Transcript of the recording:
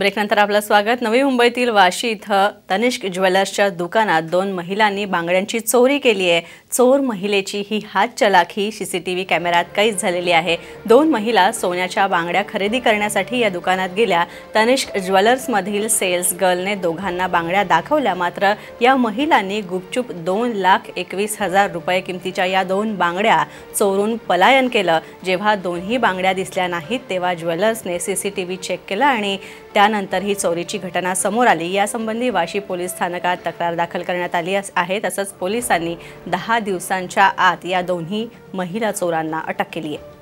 ब्रेकनंतर आपलं स्वागत. नवी मुंबईतील वाशी इथं तनिष्क ज्वेलर्सच्या दुकानात दोन महिलांनी बांगड्यांची चोरी केली आहे. चोर महिलेची ही हात चलाखी व्ही कॅमेऱ्यात कैद झालेली आहे. दोन महिला सोन्याच्या बांगड्या खरेदी करण्यासाठी या दुकानात गेल्या. तनिष्क ज्वेलर्समधील सेल्स गर्लने दोघांना बांगड्या दाखवल्या. मात्र या महिलांनी गुपचूप दोन लाख एकवीस हजार रुपये किमतीच्या या दोन बांगड्या चोरून पलायन केलं. जेव्हा दोन्ही बांगड्या दिसल्या नाहीत तेव्हा ज्वेलर्सने C C T V check केला आणि त्यानंतर ही चोरीची घटना समोर आली. यासंबंधी वाशी पोलीस स्थानकात तक्रार दाखल करण्यात आली अस- आहे. तसंच पोलिसांनी दहा दिवसांच्या आत या दोन्ही महिला चोरांना अटक केली आहे.